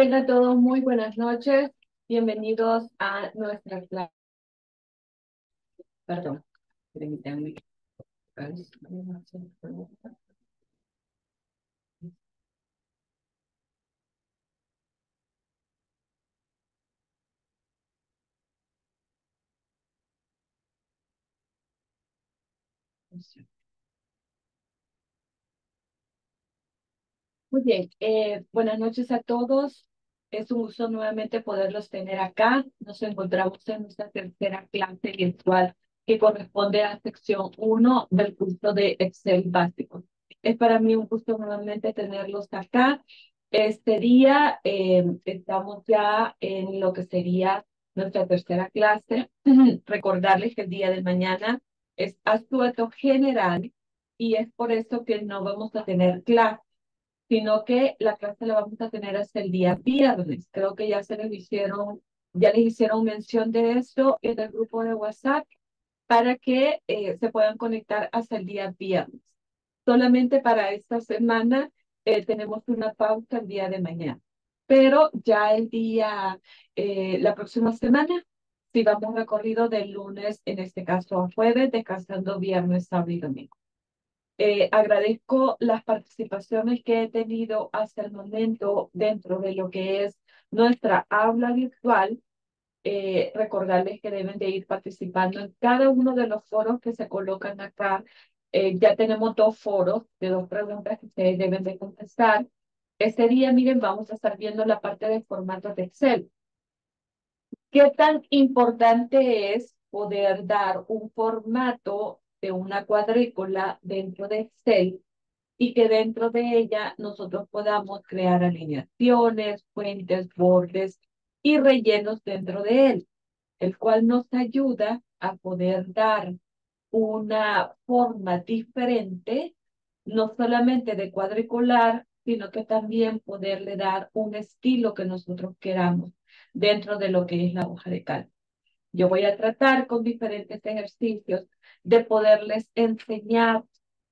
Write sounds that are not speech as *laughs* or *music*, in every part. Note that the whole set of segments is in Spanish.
Tengan todos muy buenas noches. Bienvenidos a nuestra clase. Perdón, permítanme. Muy bien, eh, buenas noches a todos. Es un gusto nuevamente poderlos tener acá. Nos encontramos en nuestra tercera clase virtual que corresponde a sección 1 del curso de Excel básico. Es para mí un gusto nuevamente tenerlos acá. Este día eh, estamos ya en lo que sería nuestra tercera clase. *clears throat* Recordarles que el día de mañana es asueto general y es por eso que no vamos a tener clase sino que la clase la vamos a tener hasta el día viernes. Creo que ya se les hicieron, ya les hicieron mención de esto en el grupo de WhatsApp para que eh, se puedan conectar hasta el día viernes. Solamente para esta semana eh, tenemos una pausa el día de mañana, pero ya el día, eh, la próxima semana, si vamos recorrido del lunes, en este caso a jueves, descansando viernes, sábado y domingo. Eh, agradezco las participaciones que he tenido hasta el momento dentro de lo que es nuestra aula virtual. Eh, recordarles que deben de ir participando en cada uno de los foros que se colocan acá. Eh, ya tenemos dos foros de dos preguntas que ustedes deben de contestar. Este día, miren, vamos a estar viendo la parte de formatos de Excel. ¿Qué tan importante es poder dar un formato de una cuadrícula dentro de Excel y que dentro de ella nosotros podamos crear alineaciones, fuentes, bordes y rellenos dentro de él, el cual nos ayuda a poder dar una forma diferente, no solamente de cuadricular, sino que también poderle dar un estilo que nosotros queramos dentro de lo que es la hoja de cálculo. Yo voy a tratar con diferentes ejercicios de poderles enseñar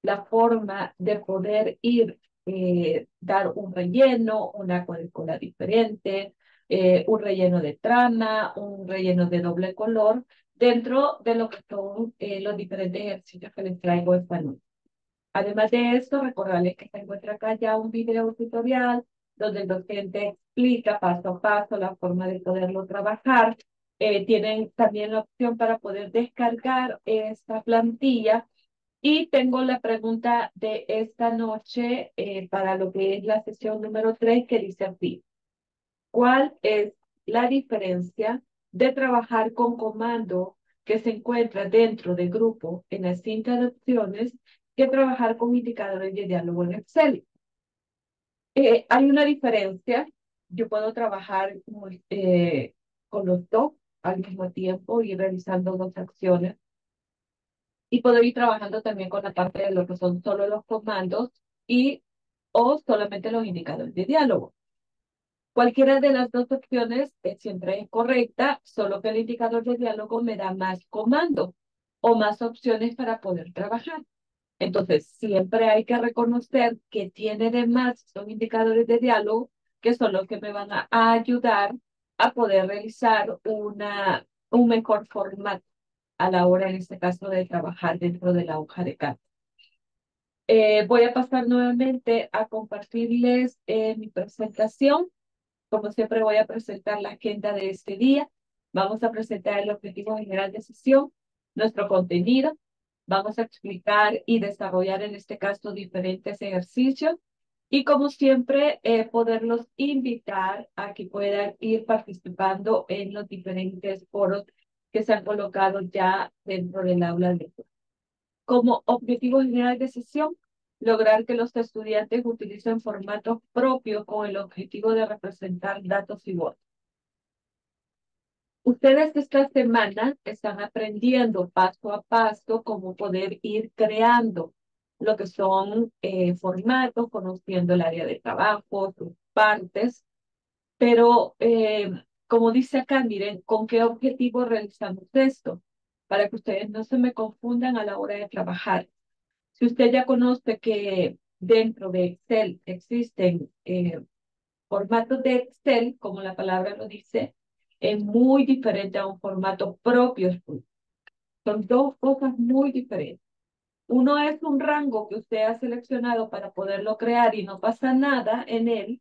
la forma de poder ir, eh, dar un relleno, una cuadrícula diferente, eh, un relleno de trama, un relleno de doble color, dentro de lo que son eh, los diferentes ejercicios que les traigo esta noche. Además de esto, recordarles que se encuentra acá ya un video tutorial donde el docente explica paso a paso la forma de poderlo trabajar eh, tienen también la opción para poder descargar esta plantilla. Y tengo la pregunta de esta noche eh, para lo que es la sesión número 3 que dice así. ¿Cuál es la diferencia de trabajar con comando que se encuentra dentro del grupo en la cinta de opciones que trabajar con indicadores de diálogo en Excel? Eh, hay una diferencia. Yo puedo trabajar con los dos al mismo tiempo y realizando dos acciones. Y puedo ir trabajando también con la parte de lo que son solo los comandos y o solamente los indicadores de diálogo. Cualquiera de las dos opciones es siempre es correcta, solo que el indicador de diálogo me da más comandos o más opciones para poder trabajar. Entonces, siempre hay que reconocer que tiene de más son indicadores de diálogo que son los que me van a ayudar a poder realizar una, un mejor formato a la hora, en este caso, de trabajar dentro de la hoja de carta. Eh, voy a pasar nuevamente a compartirles eh, mi presentación. Como siempre voy a presentar la agenda de este día. Vamos a presentar el objetivo general de sesión, nuestro contenido. Vamos a explicar y desarrollar en este caso diferentes ejercicios y como siempre, eh, poderlos invitar a que puedan ir participando en los diferentes foros que se han colocado ya dentro del aula de Como objetivo general de sesión, lograr que los estudiantes utilicen formatos propios con el objetivo de representar datos y votos. Ustedes esta semana están aprendiendo paso a paso cómo poder ir creando lo que son eh, formatos, conociendo el área de trabajo, sus partes, pero eh, como dice acá, miren, ¿con qué objetivo realizamos esto? Para que ustedes no se me confundan a la hora de trabajar. Si usted ya conoce que dentro de Excel existen eh, formato de Excel, como la palabra lo dice, es muy diferente a un formato propio. Son dos cosas muy diferentes. Uno es un rango que usted ha seleccionado para poderlo crear y no pasa nada en él,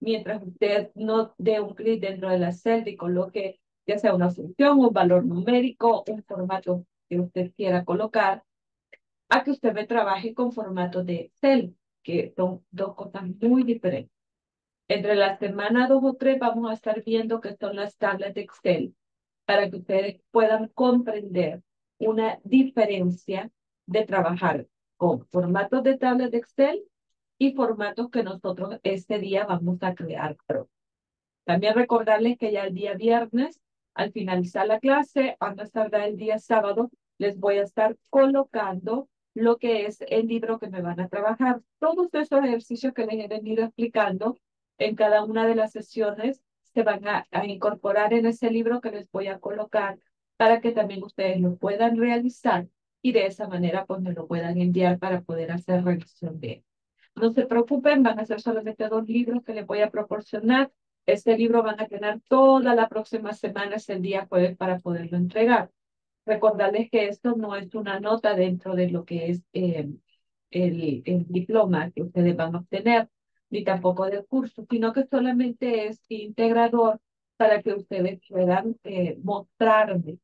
mientras usted no dé un clic dentro de la celda y coloque ya sea una función, un valor numérico, un formato que usted quiera colocar, a que usted me trabaje con formato de Excel, que son dos cosas muy diferentes. Entre la semana dos o tres vamos a estar viendo qué son las tablas de Excel para que ustedes puedan comprender una diferencia de trabajar con formatos de tablas de Excel y formatos que nosotros este día vamos a crear. También recordarles que ya el día viernes, al finalizar la clase, a más tardar el día sábado, les voy a estar colocando lo que es el libro que me van a trabajar. Todos esos ejercicios que les he venido explicando en cada una de las sesiones se van a, a incorporar en ese libro que les voy a colocar para que también ustedes lo puedan realizar y de esa manera pues me lo puedan enviar para poder hacer revisión de él. No se preocupen, van a ser solamente dos libros que les voy a proporcionar. Este libro van a tener toda la próxima semana, es el día jueves para poderlo entregar. Recordarles que esto no es una nota dentro de lo que es eh, el, el diploma que ustedes van a obtener, ni tampoco del curso, sino que solamente es integrador para que ustedes puedan eh, mostrarme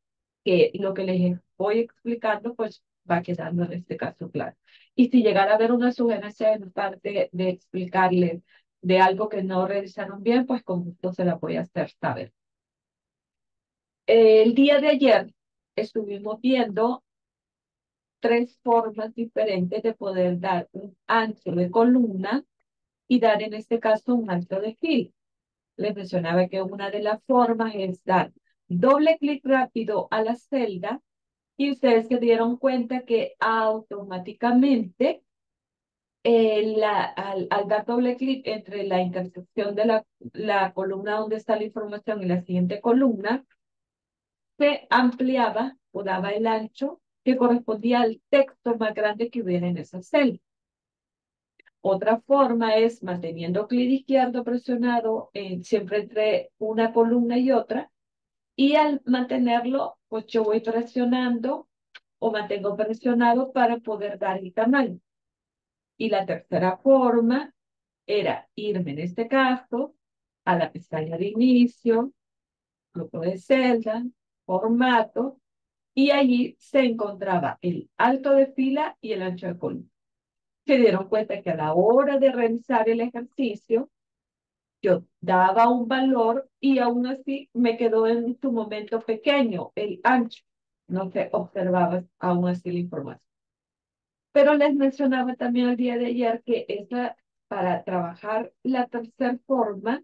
que lo que les voy explicando, pues va quedando en este caso claro. Y si llegara a haber una sugerencia en parte de explicarles de algo que no realizaron bien, pues con gusto se la voy a hacer saber. El día de ayer estuvimos viendo tres formas diferentes de poder dar un ancho de columna y dar en este caso un ancho de fila. Les mencionaba que una de las formas es dar doble clic rápido a la celda y ustedes se dieron cuenta que automáticamente eh, la, al, dar doble clic entre la intersección de la, la columna donde está la información y la siguiente columna, se ampliaba o daba el ancho que correspondía al texto más grande que hubiera en esa celda. Otra forma es manteniendo clic izquierdo presionado en, siempre entre una columna y otra, y al mantenerlo, pues yo voy presionando o mantengo presionado para poder dar el tamaño. Y la tercera forma era irme en este caso a la pestaña de inicio, grupo de celda, formato, y allí se encontraba el alto de fila y el ancho de columna. Se dieron cuenta que a la hora de realizar el ejercicio, yo daba un valor y aún así me quedó en su momento pequeño, el ancho. No se observaba aún así la información. Pero les mencionaba también el día de ayer que esa, para trabajar la tercera forma,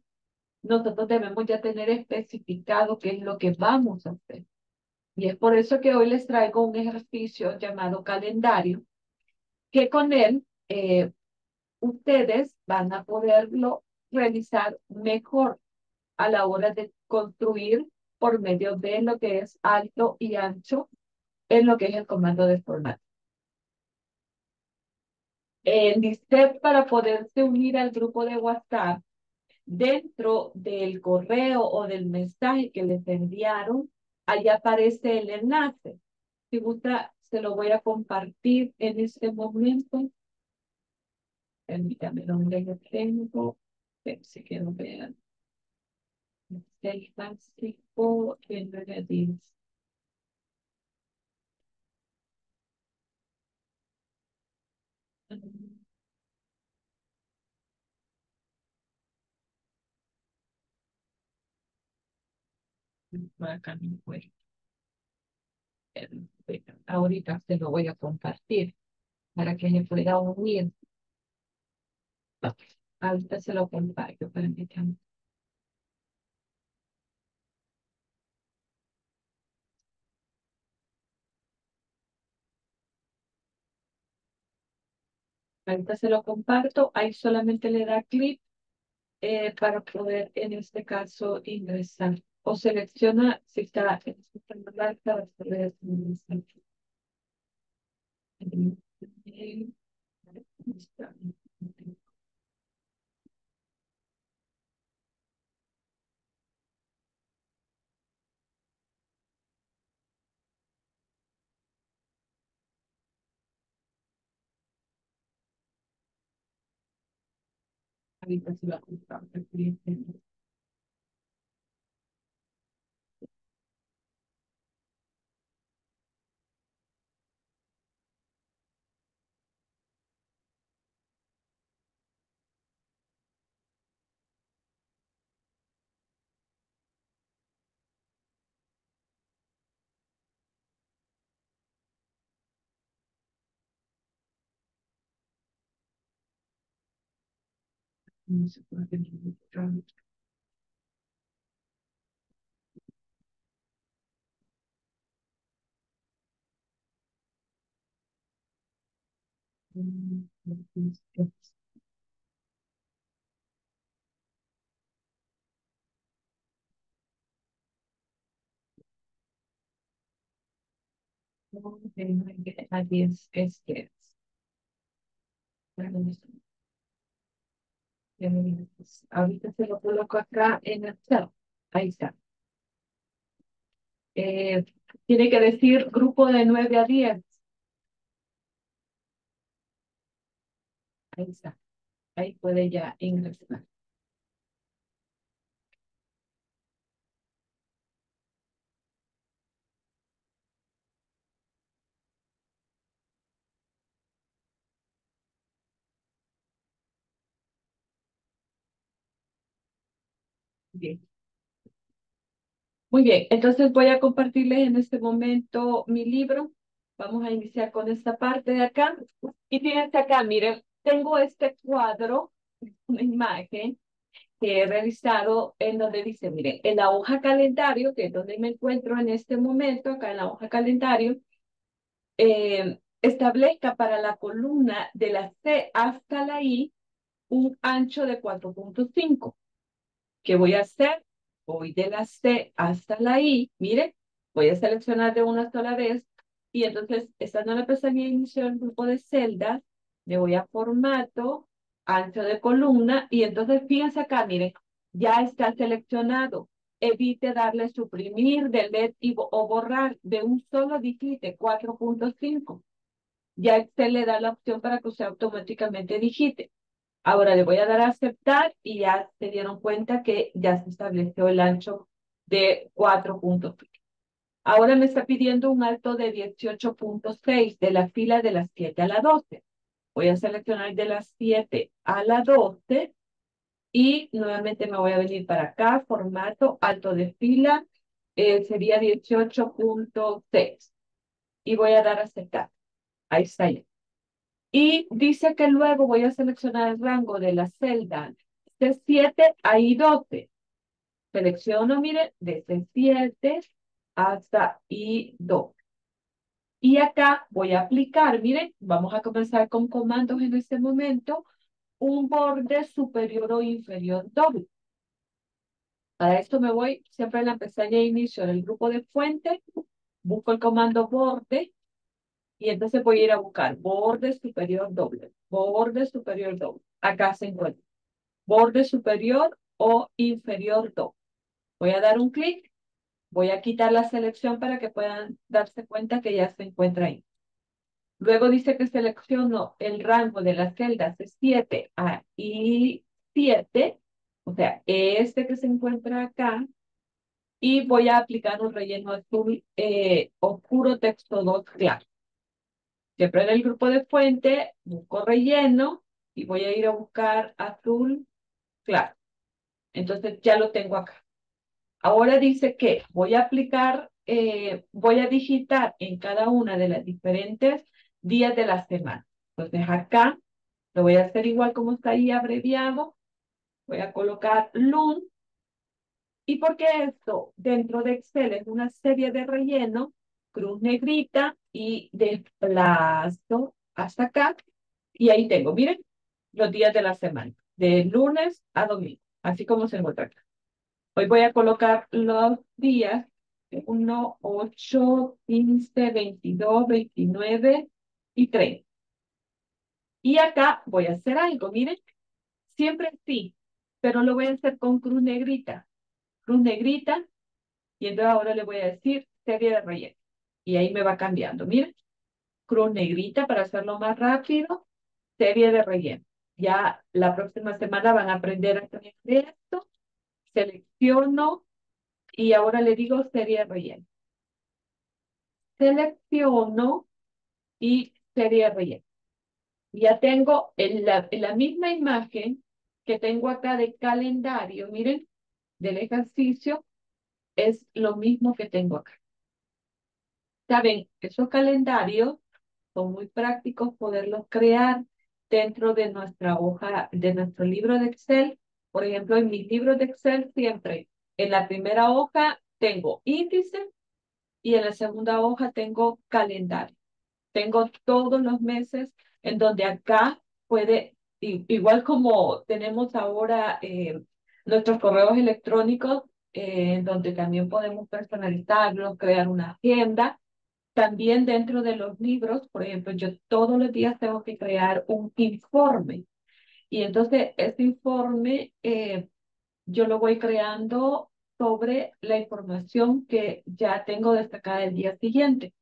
nosotros debemos ya tener especificado qué es lo que vamos a hacer. Y es por eso que hoy les traigo un ejercicio llamado calendario, que con él eh, ustedes van a poderlo realizar mejor a la hora de construir por medio de lo que es alto y ancho en lo que es el comando de formato. El DISTEP para poderse unir al grupo de WhatsApp dentro del correo o del mensaje que les enviaron, ahí aparece el enlace. Si gusta, se lo voy a compartir en este momento. Permítame donde yo tengo si quiero ver. El básico en negativo. Acá no puedo. Ahorita se lo voy a compartir para que se pueda unir. Ahorita se lo comparto, permítanme. Ahorita se lo comparto, ahí solamente le da clic eh, para poder en este caso ingresar. O selecciona si está en su celular para poder ingresar. Ahorita se va a comprar el cliente. No se puede encontrar. Mm, Aquí es, es que es. Ahorita se lo coloco acá en el chat. Ahí está. Eh, tiene que decir grupo de 9 a 10. Ahí está. Ahí puede ya ingresar. Muy bien, entonces voy a compartirles en este momento mi libro. Vamos a iniciar con esta parte de acá. Y fíjense acá, miren, tengo este cuadro, *laughs* una imagen que he revisado en donde dice, miren, en la hoja calendario, que es donde me encuentro en este momento, acá en la hoja calendario, eh, establezca para la columna de la C hasta la I un ancho de 4.5. ¿Qué voy a hacer? Voy de la C hasta la I, mire, voy a seleccionar de una sola vez y entonces, estando en la pestaña del grupo de celdas, le voy a formato, ancho de columna y entonces fíjense acá, mire, ya está seleccionado. Evite darle suprimir, delete y, o borrar de un solo digite 4.5. Ya Excel le da la opción para que usted automáticamente digite. Ahora le voy a dar a aceptar y ya se dieron cuenta que ya se estableció el ancho de 4.5. Ahora me está pidiendo un alto de 18.6 de la fila de las 7 a la 12. Voy a seleccionar de las 7 a la 12 y nuevamente me voy a venir para acá, formato alto de fila, eh, sería 18.6 y voy a dar a aceptar. Ahí está ya. Y dice que luego voy a seleccionar el rango de la celda de 7 a I12. Selecciono, mire, desde 7 hasta I2. Y acá voy a aplicar, miren, vamos a comenzar con comandos en este momento, un borde superior o inferior doble. Para esto me voy siempre en la pestaña de inicio del grupo de fuente, busco el comando borde y entonces voy a ir a buscar borde superior doble, borde superior doble. Acá se encuentra. Borde superior o inferior doble. Voy a dar un clic Voy a quitar la selección para que puedan darse cuenta que ya se encuentra ahí. Luego dice que selecciono el rango de las celdas de 7 a I7, o sea, este que se encuentra acá, y voy a aplicar un relleno azul eh, oscuro texto 2 claro. Siempre en el grupo de fuente busco relleno y voy a ir a buscar azul claro. Entonces ya lo tengo acá. Ahora dice que voy a aplicar, eh, voy a digitar en cada una de las diferentes días de la semana. Entonces acá lo voy a hacer igual como está ahí abreviado. Voy a colocar LUN. ¿Y por qué esto? Dentro de Excel es una serie de relleno, cruz negrita y desplazo hasta acá. Y ahí tengo, miren, los días de la semana, de lunes a domingo, así como se encuentra acá. Hoy voy a colocar los días 1, 8, 15, 22, 29 y 30. Y acá voy a hacer algo, miren. Siempre sí, pero lo voy a hacer con cruz negrita. Cruz negrita. Y entonces ahora le voy a decir serie de relleno. Y ahí me va cambiando, miren. Cruz negrita para hacerlo más rápido. Serie de relleno. Ya la próxima semana van a aprender a hacer esto. Selecciono y ahora le digo serie relleno. Selecciono y serie relleno. Ya tengo en la, en la misma imagen que tengo acá de calendario, miren, del ejercicio, es lo mismo que tengo acá. Saben, esos calendarios son muy prácticos poderlos crear dentro de nuestra hoja, de nuestro libro de Excel. Por ejemplo, en mis libros de Excel siempre en la primera hoja tengo índice y en la segunda hoja tengo calendario. Tengo todos los meses en donde acá puede, igual como tenemos ahora eh, nuestros correos electrónicos, eh, en donde también podemos personalizarlos, crear una agenda. También dentro de los libros, por ejemplo, yo todos los días tengo que crear un informe. Y entonces este informe eh, yo lo voy creando sobre la información que ya tengo destacada el día siguiente.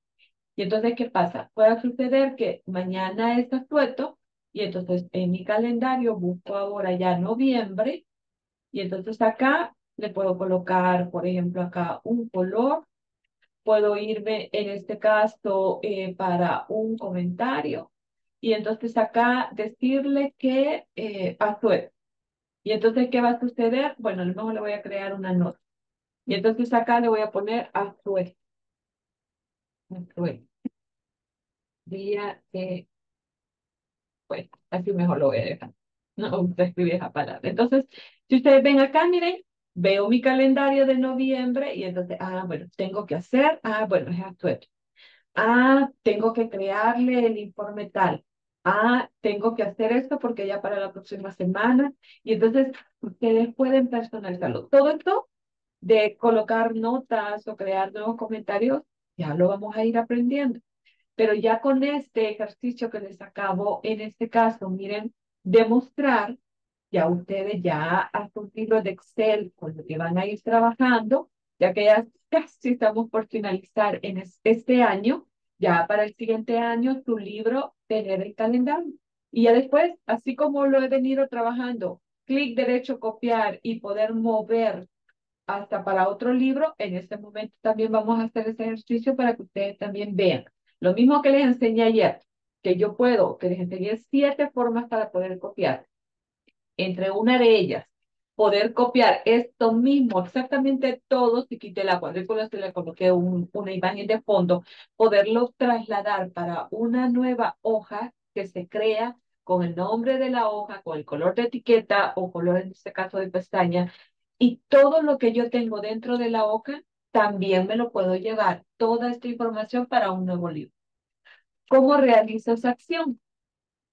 Y entonces, ¿qué pasa? Puede suceder que mañana es asueto y entonces en mi calendario busco ahora ya noviembre y entonces acá le puedo colocar, por ejemplo, acá un color. Puedo irme en este caso eh, para un comentario y entonces acá decirle que eh, asueto. Y entonces, ¿qué va a suceder? Bueno, a lo mejor le voy a crear una nota. Y entonces acá le voy a poner asueto. Asueto. Día de... Bueno, así mejor lo voy a dejar. No, usted escribe esa palabra. Entonces, si ustedes ven acá, miren, veo mi calendario de noviembre y entonces, ah, bueno, tengo que hacer, ah, bueno, es asueto. Ah, tengo que crearle el informe tal ah, tengo que hacer esto porque ya para la próxima semana. Y entonces ustedes pueden personalizarlo. Todo esto de colocar notas o crear nuevos comentarios, ya lo vamos a ir aprendiendo. Pero ya con este ejercicio que les acabo, en este caso, miren, demostrar, ya ustedes ya hacen un libro de Excel con lo que van a ir trabajando, ya que ya casi estamos por finalizar en este año, ya para el siguiente año tu libro tener el calendario. Y ya después, así como lo he venido trabajando, clic derecho, copiar y poder mover hasta para otro libro, en este momento también vamos a hacer ese ejercicio para que ustedes también vean. Lo mismo que les enseñé ayer, que yo puedo, que les enseñé siete formas para poder copiar. Entre una de ellas, poder copiar esto mismo, exactamente todo, si quité la cuadrícula, si le coloqué una imagen de fondo, poderlo trasladar para una nueva hoja que se crea con el nombre de la hoja, con el color de etiqueta o color en este caso de pestaña, y todo lo que yo tengo dentro de la hoja, también me lo puedo llevar, toda esta información para un nuevo libro. ¿Cómo realizo esa acción?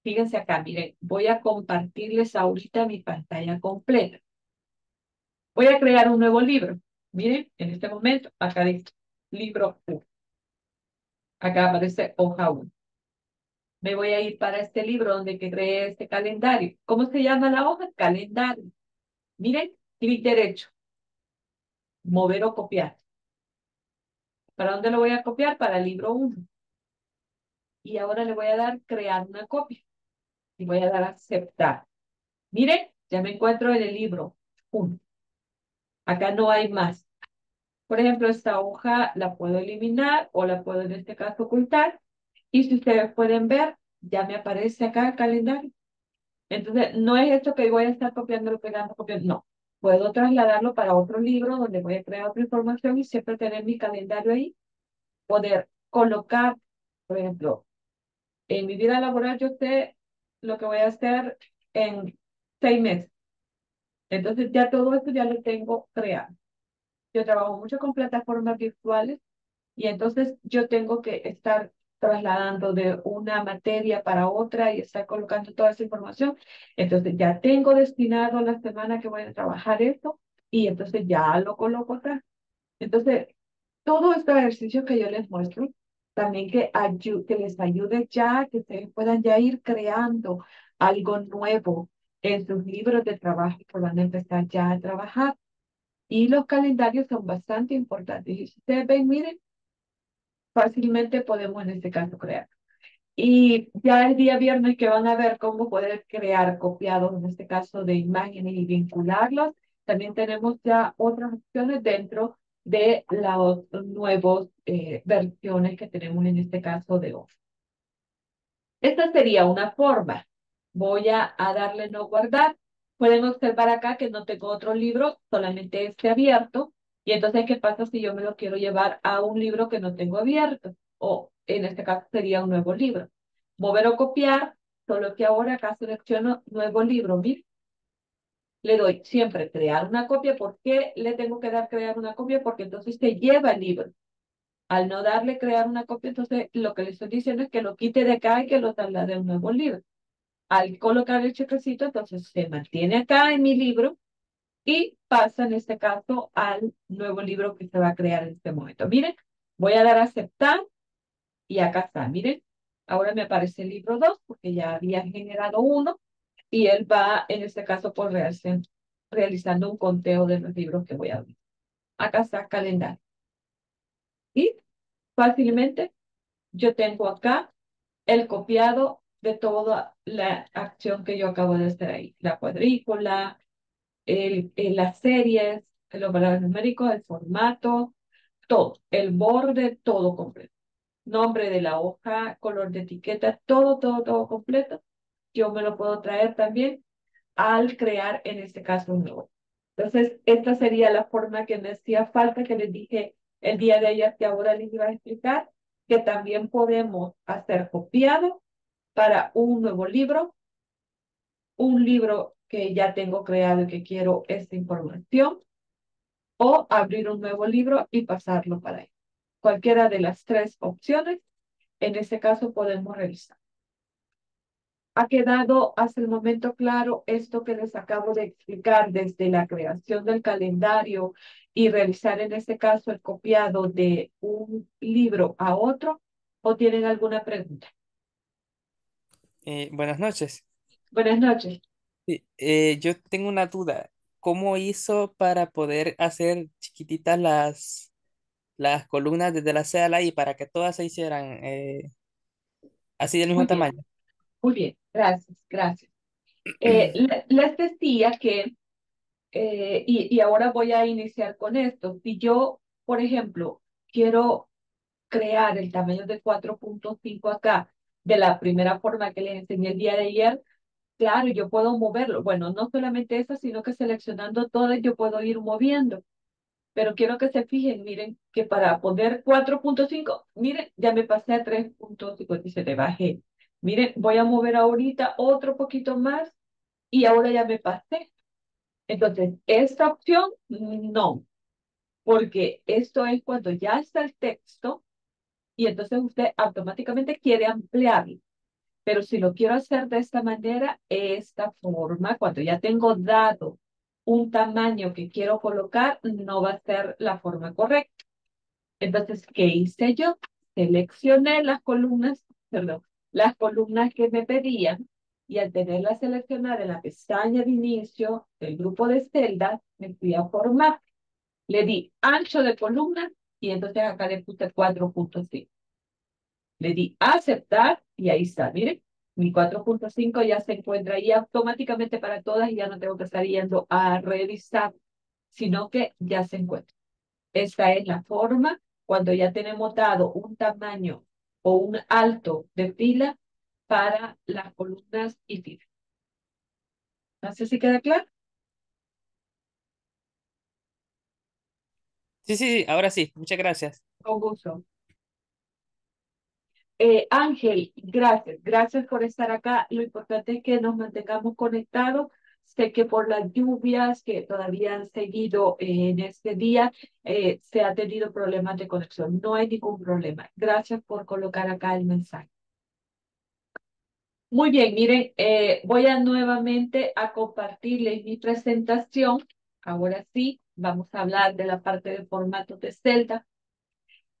Fíjense acá, miren, voy a compartirles ahorita mi pantalla completa. Voy a crear un nuevo libro. Miren, en este momento, acá dice libro 1. Acá aparece hoja 1. Me voy a ir para este libro donde creé este calendario. ¿Cómo se llama la hoja? Calendario. Miren, clic derecho. Mover o copiar. ¿Para dónde lo voy a copiar? Para el libro 1. Y ahora le voy a dar crear una copia. Y voy a dar aceptar. Miren, ya me encuentro en el libro 1. Acá no hay más. Por ejemplo, esta hoja la puedo eliminar o la puedo en este caso ocultar. Y si ustedes pueden ver, ya me aparece acá el calendario. Entonces, no es esto que voy a estar copiando, pegando, copiando. No, puedo trasladarlo para otro libro donde voy a crear otra información y siempre tener mi calendario ahí. Poder colocar, por ejemplo, en mi vida laboral yo sé lo que voy a hacer en seis meses. Entonces ya todo esto ya lo tengo creado. Yo trabajo mucho con plataformas virtuales y entonces yo tengo que estar trasladando de una materia para otra y estar colocando toda esa información. Entonces ya tengo destinado la semana que voy a trabajar esto y entonces ya lo coloco acá. Entonces, todo este ejercicio que yo les muestro, también que, que les ayude ya, que ustedes puedan ya ir creando algo nuevo, en sus libros de trabajo van a empezar ya a trabajar. Y los calendarios son bastante importantes. Y si ustedes ven, miren, fácilmente podemos en este caso crear. Y ya el día viernes que van a ver cómo poder crear copiados, en este caso de imágenes y vincularlos, también tenemos ya otras opciones dentro de las nuevas eh, versiones que tenemos en este caso de Office. Esta sería una forma. Voy a, darle no guardar. Pueden observar acá que no tengo otro libro, solamente este abierto. Y entonces, ¿qué pasa si yo me lo quiero llevar a un libro que no tengo abierto? O en este caso sería un nuevo libro. Mover o copiar, solo que ahora acá selecciono nuevo libro. Miren. Le doy siempre crear una copia. ¿Por qué le tengo que dar crear una copia? Porque entonces se lleva el libro. Al no darle crear una copia, entonces lo que le estoy diciendo es que lo quite de acá y que lo traslade a un nuevo libro. Al colocar el chequecito, entonces se mantiene acá en mi libro y pasa en este caso al nuevo libro que se va a crear en este momento. Miren, voy a dar a aceptar y acá está, miren. Ahora me aparece el libro 2 porque ya había generado uno y él va en este caso por realizando un conteo de los libros que voy a abrir. Acá está calendario. Y fácilmente yo tengo acá el copiado de toda la acción que yo acabo de hacer ahí. La cuadrícula, el, las series, los valores numéricos, el formato, todo, el borde, todo completo. Nombre de la hoja, color de etiqueta, todo, todo, todo completo. Yo me lo puedo traer también al crear, en este caso, un nuevo. Entonces, esta sería la forma que me hacía falta, que les dije el día de ayer que ahora les iba a explicar, que también podemos hacer copiado para un nuevo libro, un libro que ya tengo creado y que quiero esta información, o abrir un nuevo libro y pasarlo para ahí. Cualquiera de las tres opciones, en este caso podemos revisar. ¿Ha quedado hasta el momento claro esto que les acabo de explicar desde la creación del calendario y realizar en este caso el copiado de un libro a otro? ¿O tienen alguna pregunta? Eh, buenas noches. Buenas noches. Eh, yo tengo una duda. ¿Cómo hizo para poder hacer chiquititas las, las columnas desde la C a la I para que todas se hicieran eh, así del mismo tamaño? Muy bien, gracias, gracias. *clears throat* les decía que eh, y, y ahora voy a iniciar con esto. Si yo, por ejemplo, quiero crear el tamaño de 4.5 acá, de la primera forma que les enseñé el día de ayer, claro, yo puedo moverlo. Bueno, no solamente eso, sino que seleccionando todo yo puedo ir moviendo. Pero quiero que se fijen, miren, que para poner 4.5, miren, ya me pasé a 3.57, bajé. Miren, voy a mover ahorita otro poquito más y ahora ya me pasé. Entonces, esta opción, no, porque esto es cuando ya está el texto y entonces usted automáticamente quiere ampliarlo. Pero si lo quiero hacer de esta manera, esta forma, cuando ya tengo dado un tamaño que quiero colocar, no va a ser la forma correcta. Entonces, ¿qué hice yo? Seleccioné las columnas, perdón, las columnas que me pedían y al tenerla seleccionada en la pestaña de inicio del grupo de celdas, me fui a formar. Le di ancho de columna y entonces acá le puse 4.5. Le di aceptar y ahí está, miren, mi 4.5 ya se encuentra ahí automáticamente para todas y ya no tengo que estar yendo a revisar, sino que ya se encuentra. Esta es la forma cuando ya tenemos dado un tamaño o un alto de fila para las columnas y filas. No sé si queda claro. Sí, sí, sí, ahora sí. Muchas gracias. Con gusto. Eh, Ángel, gracias. Gracias por estar acá. Lo importante es que nos mantengamos conectados. Sé que por las lluvias que todavía han seguido en este día, eh, se ha tenido problemas de conexión. No hay ningún problema. Gracias por colocar acá el mensaje. Muy bien, miren, eh, voy a nuevamente a compartirles mi presentación. Ahora sí, vamos a hablar de la parte de formato de celda.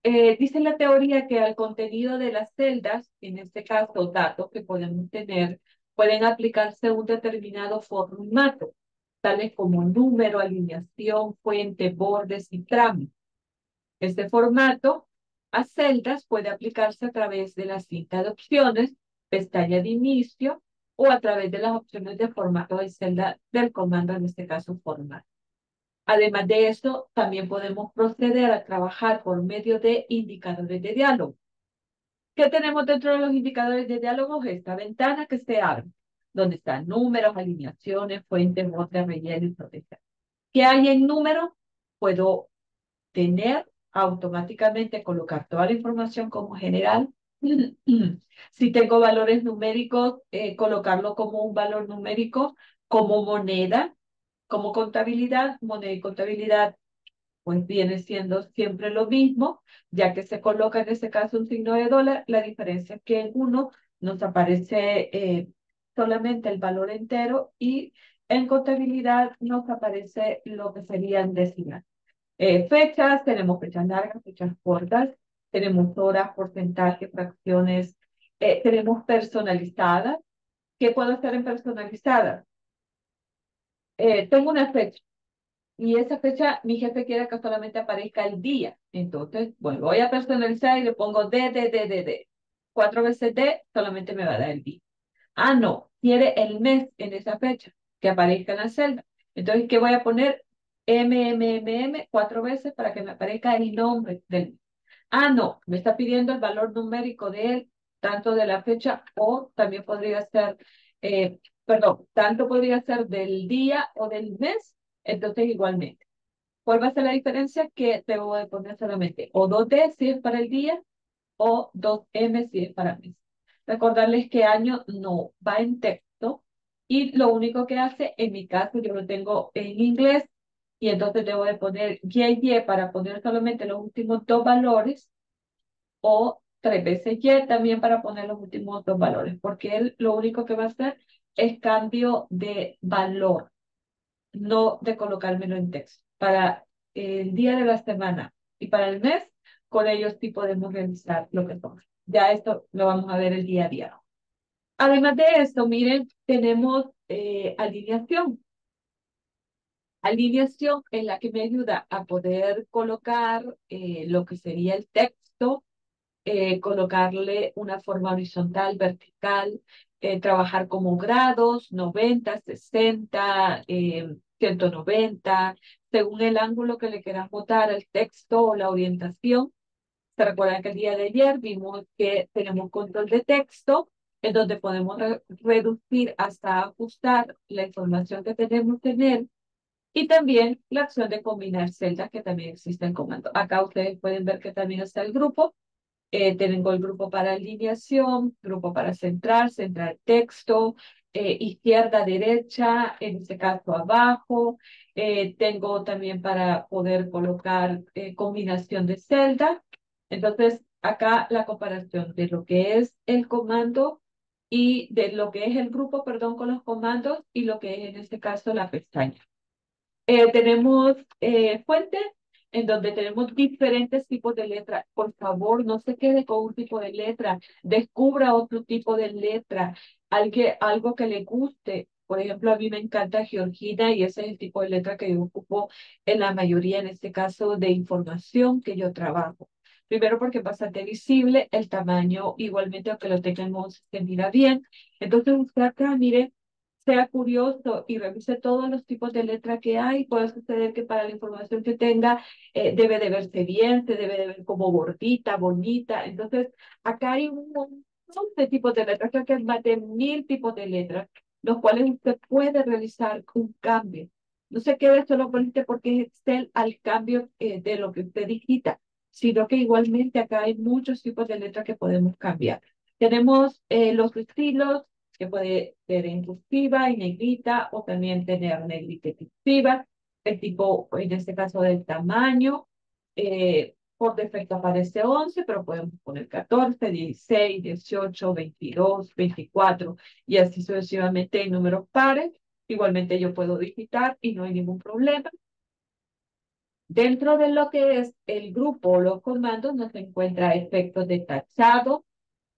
Eh, dice la teoría que al contenido de las celdas, en este caso datos que podemos tener, pueden aplicarse un determinado formato, tales como número, alineación, fuente, bordes y tramo. Este formato a celdas puede aplicarse a través de la cinta de opciones, pestaña de inicio o a través de las opciones de formato de celda del comando, en este caso formato. Además de esto, también podemos proceder a trabajar por medio de indicadores de diálogo. ¿Qué tenemos dentro de los indicadores de diálogo? Esta ventana que se abre, donde están números, alineaciones, fuentes, botes, relleno y protección. ¿Qué hay en número? Puedo tener automáticamente colocar toda la información como general. *clears throat* si tengo valores numéricos, eh, colocarlo como un valor numérico, como moneda, como contabilidad, moneda y contabilidad, pues viene siendo siempre lo mismo, ya que se coloca en este caso un signo de dólar, la diferencia es que en uno nos aparece eh, solamente el valor entero y en contabilidad nos aparece lo que serían decimales. Eh, fechas, tenemos fechas largas, fechas cortas, tenemos horas, porcentaje, fracciones, eh, tenemos personalizadas. ¿Qué puedo hacer en personalizada? Eh, tengo una fecha y esa fecha mi jefe quiere que solamente aparezca el día. Entonces, bueno, voy a personalizar y le pongo D, D, D, D, D. Cuatro veces D, solamente me va a dar el día. Ah, no, quiere el mes en esa fecha, que aparezca en la celda. Entonces, ¿qué voy a poner? MMMM cuatro veces para que me aparezca el nombre del... Ah, no, me está pidiendo el valor numérico de él, tanto de la fecha o también podría ser, eh, perdón, tanto podría ser del día o del mes, entonces igualmente. ¿Cuál va a ser la diferencia? Que debo de poner solamente o 2D si es para el día o 2M si es para mes. Recordarles que año no va en texto y lo único que hace, en mi caso, yo lo tengo en inglés, y entonces debo de poner y, y para poner solamente los últimos dos valores o tres veces y también para poner los últimos dos valores, porque él lo único que va a hacer es cambio de valor, no de colocármelo en texto. Para el día de la semana y para el mes, con ellos sí podemos realizar lo que son. Ya esto lo vamos a ver el día a día. Además de esto, miren, tenemos eh, alineación alineación en la que me ayuda a poder colocar eh, lo que sería el texto, eh, colocarle una forma horizontal, vertical, eh, trabajar como grados, 90, 60, 190, según el ángulo que le quieras botar al texto o la orientación. Se recuerdan que el día de ayer vimos que tenemos control de texto, en donde podemos reducir hasta ajustar la información que tenemos tener y también la opción de combinar celdas que también existe en comando. Acá ustedes pueden ver que también está el grupo. Eh, tengo el grupo para alineación, grupo para centrar, centrar texto, eh, izquierda, derecha, en este caso abajo. Eh, tengo también para poder colocar eh, combinación de celdas. Entonces, acá la comparación de lo que es el comando y de lo que es el grupo, perdón, con los comandos y lo que es en este caso la pestaña. Eh, tenemos eh, fuentes en donde tenemos diferentes tipos de letras. Por favor, no se quede con un tipo de letra, descubra otro tipo de letra, algo, algo que le guste. Por ejemplo, a mí me encanta Georgina y ese es el tipo de letra que yo ocupo en la mayoría, en este caso, de información que yo trabajo. Primero porque es bastante visible, el tamaño igualmente, aunque lo tengamos, se mira bien. Entonces usted acá, mire, sea curioso y revise todos los tipos de letra que hay, puede suceder que para la información que tenga eh, debe de verse bien, se debe de ver como gordita, bonita. Entonces, acá hay un montón de tipos de letras, creo que hay más de mil tipos de letras, los cuales usted puede realizar un cambio. No se quede solo con este porque es Excel al cambio eh, de lo que usted digita, sino que igualmente acá hay muchos tipos de letras que podemos cambiar. Tenemos eh, los estilos, que puede ser en cursiva y negrita o también tener negrita y cursiva. El tipo, en este caso, del tamaño. Eh, por defecto aparece 11, pero podemos poner 14, 16, 18, 22, 24 y así sucesivamente en números pares. Igualmente yo puedo digitar y no hay ningún problema. Dentro de lo que es el grupo o los comandos no se encuentra efectos de tachado,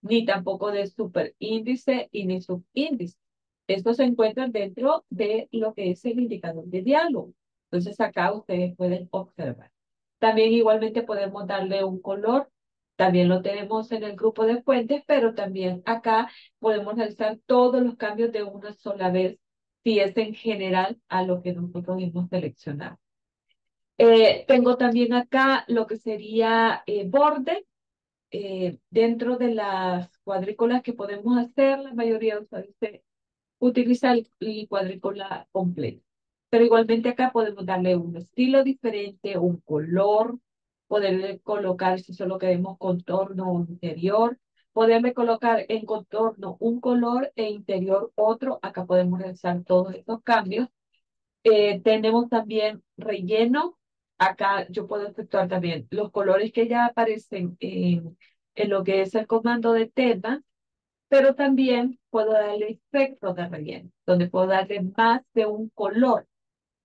ni tampoco de superíndice y ni subíndice. Estos se encuentran dentro de lo que es el indicador de diálogo. Entonces acá ustedes pueden observar. También igualmente podemos darle un color También lo tenemos en el grupo de fuentes, pero también acá podemos realizar todos los cambios de una sola vez si es en general a lo que nosotros hemos seleccionado. Eh, tengo también acá lo que sería eh, borde. Eh, dentro de las cuadrículas que podemos hacer, la mayoría de ustedes utiliza el, el cuadrícula completo. Pero igualmente acá podemos darle un estilo diferente, un color, poderle colocar, si solo queremos contorno interior, poderle colocar en contorno un color e interior otro. Acá podemos realizar todos estos cambios. Eh, tenemos también relleno. Acá yo puedo efectuar también los colores que ya aparecen en, lo que es el comando de tema, pero también puedo darle espectro de relleno, donde puedo darle más de un color.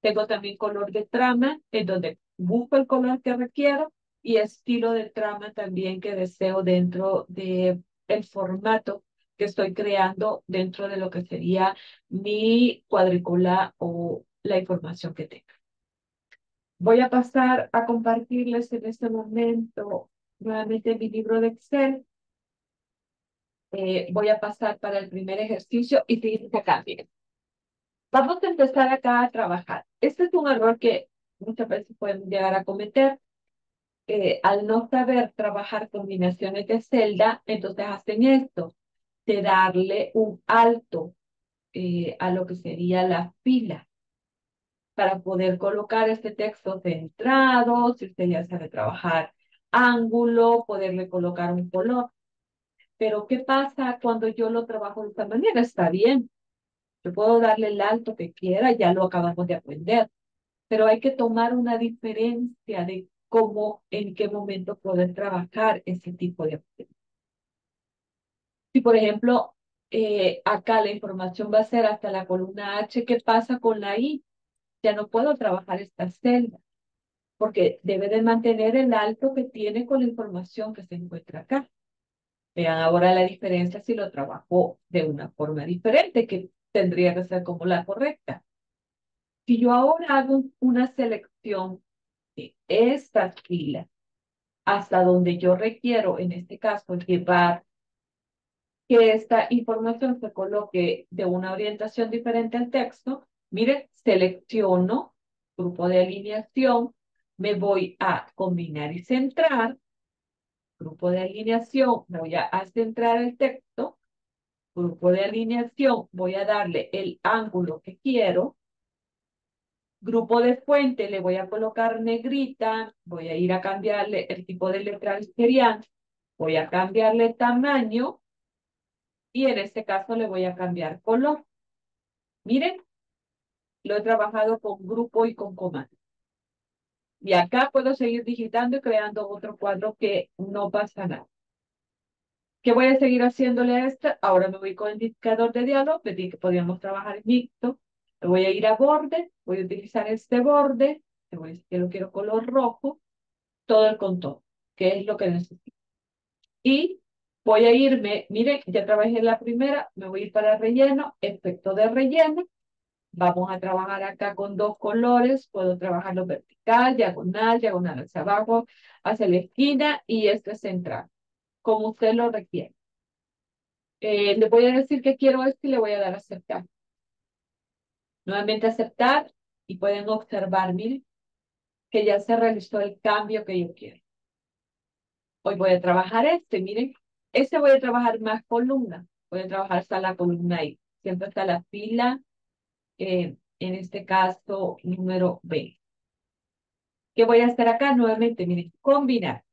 Tengo también color de trama, en donde busco el color que requiero y estilo de trama también que deseo dentro de formato que estoy creando dentro de lo que sería mi cuadrícula o la información que tenga. Voy a pasar a compartirles en este momento nuevamente mi libro de Excel. Eh, voy a pasar para el primer ejercicio y fíjense acá, miren. Vamos a empezar acá a trabajar. Este es un error que muchas veces pueden llegar a cometer. Eh, al no saber trabajar combinaciones de celda, entonces hacen esto, de darle un alto eh, a lo que sería la fila para poder colocar este texto centrado, si usted ya sabe trabajar ángulo, poderle colocar un color. Pero ¿qué pasa cuando yo lo trabajo de esta manera? Está bien, yo puedo darle el alto que quiera, ya lo acabamos de aprender, pero hay que tomar una diferencia de cómo, en qué momento poder trabajar ese tipo de Si, por ejemplo, eh, acá la información va a ser hasta la columna H, ¿qué pasa con la I? Ya no puedo trabajar esta celda, porque debe de mantener el alto que tiene con la información que se encuentra acá. Vean ahora la diferencia si lo trabajo de una forma diferente, que tendría que ser como la correcta. Si yo ahora hago una selección esta fila hasta donde yo requiero, en este caso, llevar que esta información se coloque de una orientación diferente al texto, mire, selecciono grupo de alineación, me voy a combinar y centrar, grupo de alineación, voy a centrar el texto, grupo de alineación, voy a darle el ángulo que quiero, Grupo de fuente le voy a colocar negrita, voy a ir a cambiarle el tipo de letra que voy a cambiarle tamaño y en este caso le voy a cambiar color. Miren, lo he trabajado con grupo y con comando. Y acá puedo seguir digitando y creando otro cuadro que no pasa nada. ¿Qué voy a seguir haciéndole a este? Ahora me voy con el indicador de diálogo, pedí que podíamos trabajar mixto. Voy a ir a borde, voy a utilizar este borde, que lo quiero color rojo, todo el contorno, que es lo que necesito. Y voy a irme, mire, ya trabajé la primera, me voy a ir para relleno, efecto de relleno. Vamos a trabajar acá con dos colores, puedo trabajarlo vertical, diagonal, diagonal hacia abajo, hacia la esquina y este central, como usted lo requiere. Eh, le voy a decir que quiero esto y le voy a dar a aceptar. Nuevamente aceptar y pueden observar, miren, que ya se realizó el cambio que yo quiero. Hoy voy a trabajar este, miren, este voy a trabajar más columna. Voy a trabajar hasta la columna ahí. Siempre está la fila, eh, en este caso, número B. ¿Qué voy a hacer acá? Nuevamente, miren, combinar.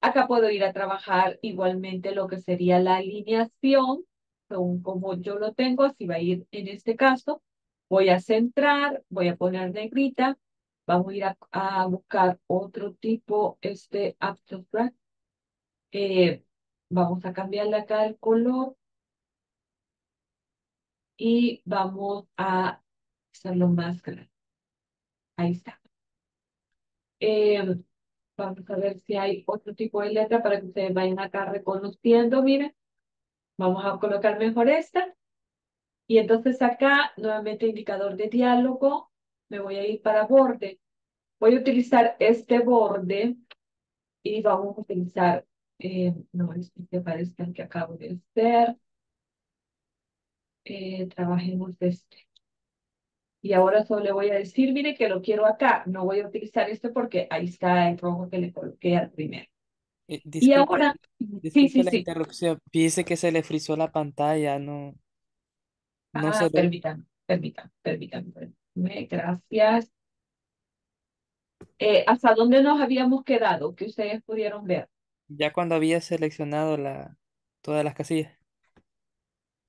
Acá puedo ir a trabajar igualmente lo que sería la alineación según como yo lo tengo, así va a ir en este caso. Voy a centrar, voy a poner negrita, vamos a ir a, buscar otro tipo, este abstract. Eh, vamos a cambiarle acá el color y vamos a hacerlo más grande. Ahí está. Eh, vamos a ver si hay otro tipo de letra para que ustedes vayan acá reconociendo, miren. Vamos a colocar mejor esta. Y entonces acá, nuevamente indicador de diálogo, me voy a ir para borde. Voy a utilizar este borde y vamos a utilizar, eh, no, este parece que acabo de hacer. Eh, trabajemos este. Y ahora solo le voy a decir, mire que lo quiero acá. No voy a utilizar este porque ahí está el rojo que le coloqué al primero. Eh, Y disculpe, ahora, sí, disculpe sí, la sí. interrupción. Dice que se le frizó la pantalla, no, no Ah, se permítame, permítame, permítame, permítame. Gracias. Eh, ¿hasta dónde nos habíamos quedado? Que ustedes pudieron ver. Ya cuando había seleccionado la, todas las casillas.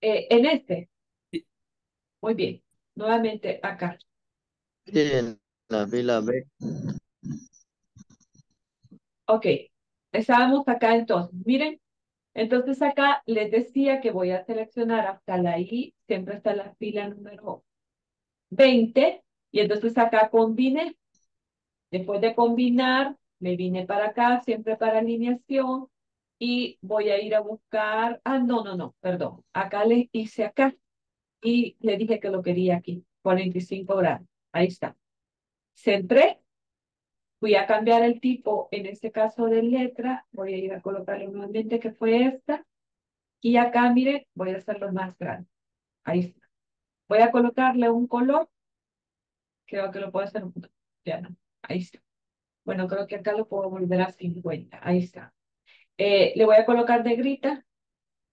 Eh, en este. Muy bien. Nuevamente acá. Sí, en la fila B. Ok. Estábamos acá entonces. Miren. Entonces acá les decía que voy a seleccionar hasta la I. Siempre está la fila número 20. Y entonces acá combiné. Después de combinar, me vine para acá, siempre para alineación, y voy a ir a buscar, ah, no, no, no, perdón, acá le hice acá, y le dije que lo quería aquí, 45 grados, ahí está. Centré, fui a cambiar el tipo, en este caso de letra, voy a ir a colocarle nuevamente que fue esta, y acá, mire, voy a hacerlo más grande, ahí está. Voy a colocarle un color, creo que lo puedo hacer un ya no, ahí está. Bueno, creo que acá lo puedo volver a 50. Ahí está. Eh, le voy a colocar negrita.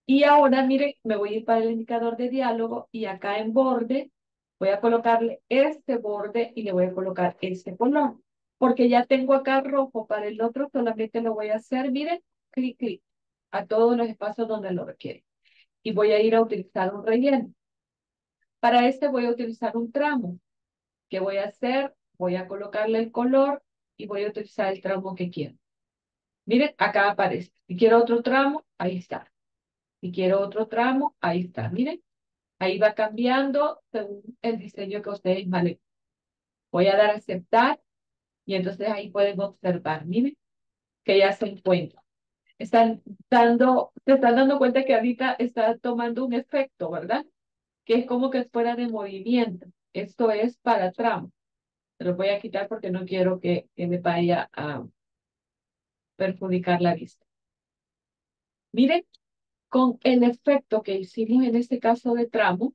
Y ahora, mire, me voy a ir para el indicador de diálogo y acá en borde voy a colocarle este borde y le voy a colocar este color. Porque ya tengo acá rojo para el otro, solamente lo voy a hacer, miren, clic, clic, a todos los espacios donde lo requiere. Y voy a ir a utilizar un relleno. Para este voy a utilizar un tramo. ¿Qué voy a hacer? Voy a colocarle el color y voy a utilizar el tramo que quiero. Miren, acá aparece. Si quiero otro tramo, ahí está. Si quiero otro tramo, ahí está. Miren, ahí va cambiando según el diseño que ustedes vale. Voy a dar a aceptar y entonces ahí pueden observar. Miren, que ya se encuentra. Están dando, se están dando cuenta que ahorita está tomando un efecto, ¿verdad? Que es como que fuera de movimiento. Esto es para tramo. Se lo voy a quitar porque no quiero que, que me vaya a perjudicar la vista. Miren, con el efecto que hicimos en este caso de tramo,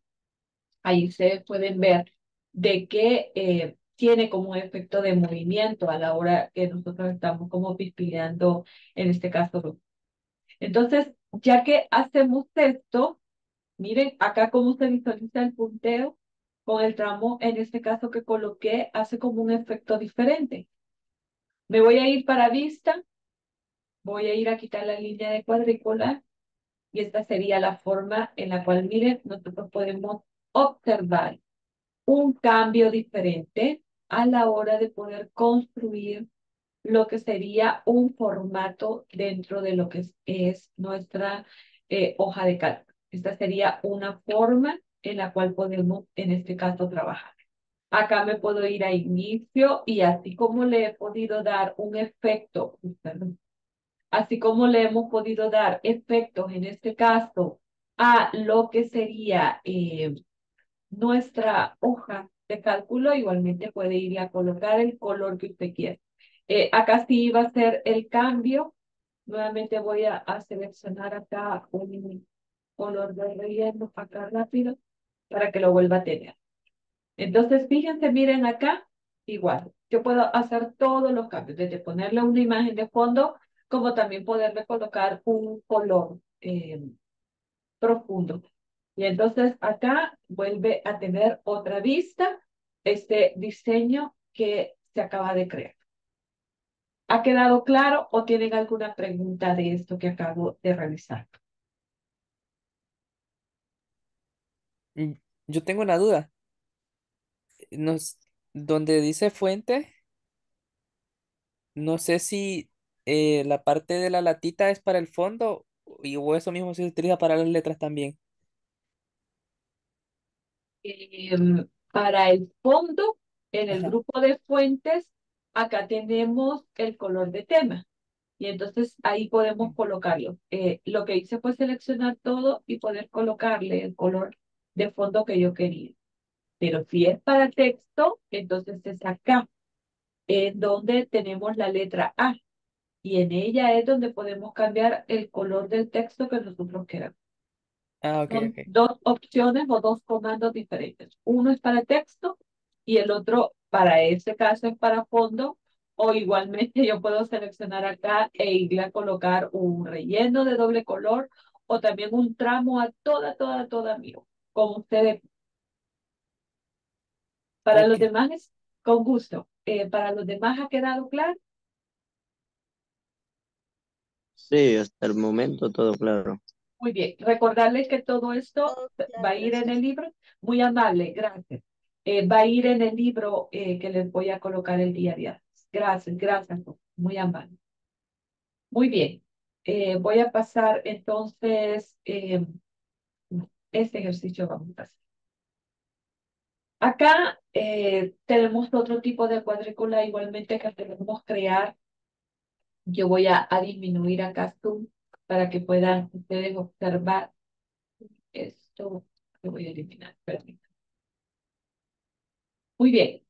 ahí se pueden ver de que eh, tiene como efecto de movimiento a la hora que nosotros estamos como pispileando, en este caso. Entonces, ya que hacemos esto, miren acá cómo se visualiza el punteo, con el tramo, en este caso que coloqué, hace como un efecto diferente. Me voy a ir para vista, voy a ir a quitar la línea de cuadrícula y esta sería la forma en la cual, miren, nosotros podemos observar un cambio diferente a la hora de poder construir lo que sería un formato dentro de lo que es, es nuestra eh, hoja de cálculo. Esta sería una forma en la cual podemos, en este caso, trabajar. Acá me puedo ir a inicio y así como le he podido dar un efecto, perdón, así como le hemos podido dar efectos en este caso a lo que sería eh, nuestra hoja de cálculo, igualmente puede ir a colocar el color que usted quiera. Eh, acá sí va a ser el cambio. Nuevamente voy a, seleccionar acá un color de relleno acá rápido para que lo vuelva a tener. Entonces, fíjense, miren acá, igual. Yo puedo hacer todos los cambios, desde ponerle una imagen de fondo, como también poderle colocar un color eh, profundo. Y entonces acá vuelve a tener otra vista este diseño que se acaba de crear. ¿Ha quedado claro o tienen alguna pregunta de esto que acabo de realizar? Yo tengo una duda. Nos, donde dice fuente, no sé si eh, la parte de la latita es para el fondo y o eso mismo se utiliza para las letras también. Em, para el fondo, en el Ajá. grupo de fuentes, acá tenemos el color de tema. Y entonces ahí podemos colocarlo. Eh, lo que hice fue seleccionar todo y poder colocarle el color de fondo que yo quería. Pero si es para texto, entonces es acá, en donde tenemos la letra A. y en ella es donde podemos cambiar el color del texto que nosotros queramos. Ah, ok, Son ok. dos opciones o dos comandos diferentes. Uno es para texto y el otro para ese caso es para fondo. O igualmente *laughs* yo puedo seleccionar acá e irle a colocar un relleno de doble color o también un tramo a toda, toda, toda mío, como ustedes. Para los demás con gusto. Eh, para los demás ha quedado claro. Sí, hasta el momento todo claro. Muy bien, recordarles que todo esto claro, va a ir en el libro. Muy amable, gracias. Eh, va a ir en el libro eh, que les voy a colocar el día a día. Gracias, gracias, muy amable. Muy bien, Eh, voy a pasar entonces eh, este ejercicio vamos a hacer. Acá eh, tenemos otro tipo de cuadrícula igualmente que debemos crear. Yo voy a, a disminuir acá zoom para que puedan ustedes observar esto. Lo voy a eliminar, permítanme. Muy bien.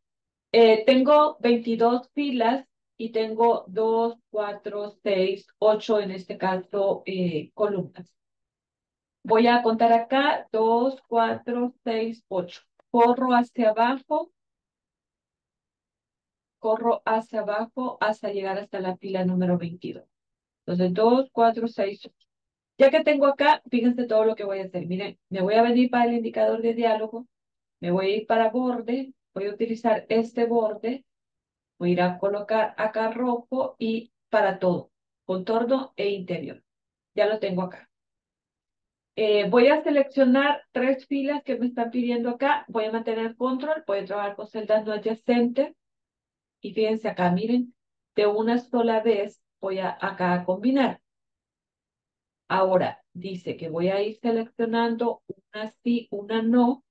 Eh, tengo 22 filas y tengo 2, 4, 6, 8 en este caso eh, columnas. Voy a contar acá 2, 4, 6, 8. Corro hacia abajo. Corro hacia abajo hasta llegar hasta la fila número 22. Entonces 2, 4, 6, 8. Ya que tengo acá, fíjense todo lo que voy a hacer. Miren, me voy a venir para el indicador de diálogo. Me voy a ir para borde. Voy a utilizar este borde. Voy a ir a colocar acá rojo y para todo, contorno e interior. Ya lo tengo acá. Eh, voy a seleccionar tres filas que me están pidiendo acá. Voy a mantener control, voy a trabajar con celdas no adyacentes. Y fíjense acá, miren, de una sola vez voy a acá a combinar. Ahora, dice que voy a ir seleccionando una sí, una no,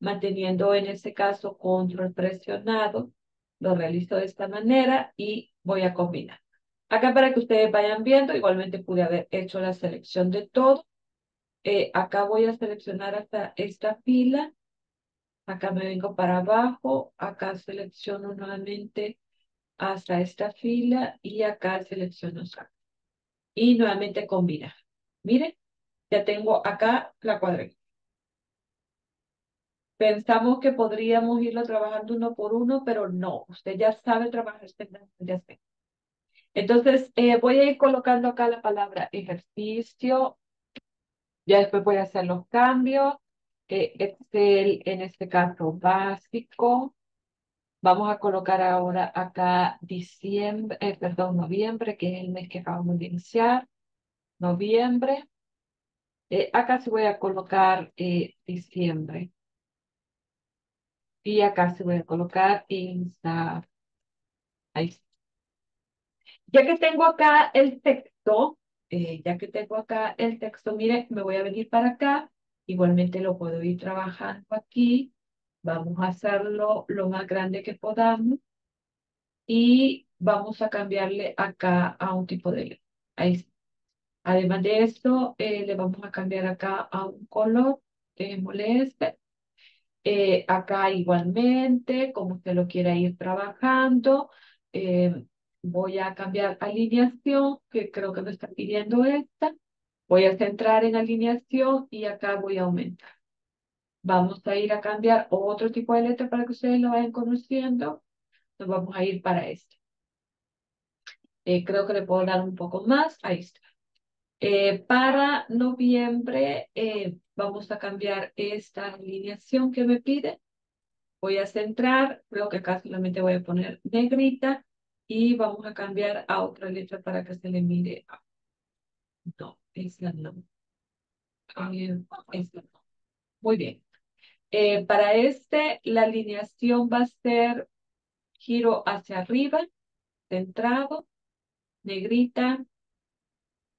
manteniendo en este caso control presionado. Lo realizo de esta manera y voy a combinar. Acá para que ustedes vayan viendo, igualmente pude haber hecho la selección de todo. Eh, acá voy a seleccionar hasta esta fila. Acá me vengo para abajo. Acá selecciono nuevamente hasta esta fila y acá selecciono. Y nuevamente combinar. Miren, ya tengo acá la cuadrícula. Pensamos que podríamos irlo trabajando uno por uno, pero no. Usted ya sabe trabajar este. Entonces, eh, voy a ir colocando acá la palabra ejercicio. Ya después voy a hacer los cambios. Excel, en este caso, básico. Vamos a colocar ahora acá diciembre, eh, perdón, noviembre, que es el mes que acabamos de iniciar. Noviembre. Eh, acá sí voy a colocar eh, diciembre. Y acá se voy a colocar Insta. Ahí está. Ya que tengo acá el texto, eh, ya que tengo acá el texto, mire, me voy a venir para acá. Igualmente lo puedo ir trabajando aquí. Vamos a hacerlo lo más grande que podamos. Y vamos a cambiarle acá a un tipo de letra. Ahí está. Además de esto, eh, le vamos a cambiar acá a un color. Dejémosle este. Eh, acá igualmente, como usted lo quiera ir trabajando, eh, voy a cambiar alineación, que creo que me está pidiendo esta. Voy a centrar en alineación y acá voy a aumentar. Vamos a ir a cambiar otro tipo de letra para que ustedes lo vayan conociendo. Nos vamos a ir para este. Eh, creo que le puedo dar un poco más. Ahí está. Eh, para noviembre eh, vamos a cambiar esta alineación que me pide. Voy a centrar, creo que acá solamente voy a poner negrita y vamos a cambiar a otra letra para que se le mire. No, Eh. Muy bien. Eh, para este, la alineación va a ser giro hacia arriba, centrado, negrita,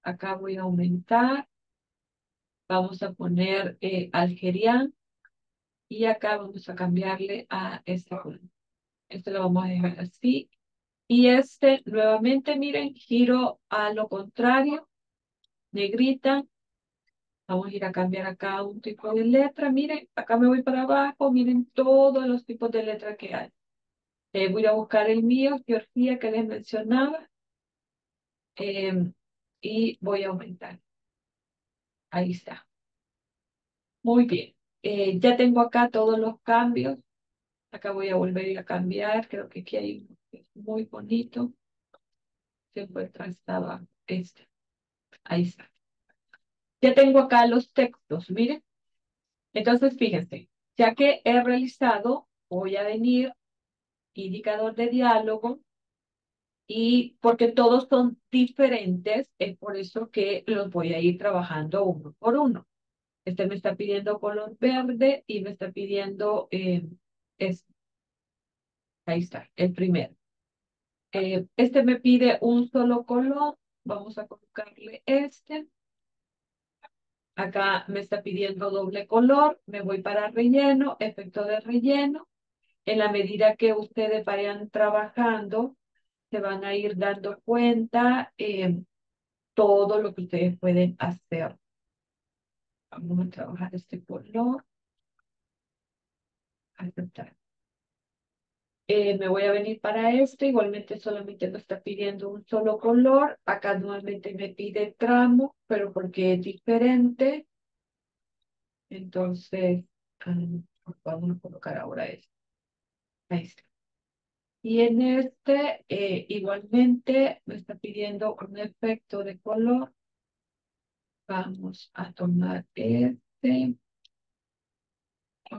Acá voy a aumentar. Vamos a poner eh, algerian. Y acá vamos a cambiarle a este color. Este lo vamos a dejar así. Y este, nuevamente, miren, giro a lo contrario. Negrita. Vamos a ir a cambiar acá un tipo de letra. Miren, acá me voy para abajo. Miren todos los tipos de letra que hay. Eh, voy a buscar el mío, Georgia, que les mencionaba. Em, y voy a aumentar. Ahí está. Muy bien. Eh, ya tengo acá todos los cambios. Acá voy a volver a cambiar. Creo que aquí hay uno que es muy bonito. Se encuentra estaba este. Ahí está. Ya tengo acá los textos, miren. Entonces, fíjense, ya que he realizado, voy a venir indicador de diálogo y porque todos son diferentes, es por eso que los voy a ir trabajando uno por uno. Este me está pidiendo color verde y me está pidiendo eh, este. Ahí está, el primero. Eh, este me pide un solo color. Vamos a colocarle este. Acá me está pidiendo doble color. Me voy para relleno, efecto de relleno. En la medida que ustedes vayan trabajando, se van a ir dando cuenta eh, todo lo que ustedes pueden hacer. Vamos a trabajar este color. Aceptar. Eh, me voy a venir para este, igualmente solamente me está pidiendo un solo color, acá nuevamente me pide tramo, pero porque es diferente, entonces um, vamos a colocar ahora este. Ahí está. Y en este, eh, igualmente me está pidiendo un efecto de color. Vamos a tomar este.